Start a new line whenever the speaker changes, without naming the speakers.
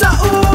sa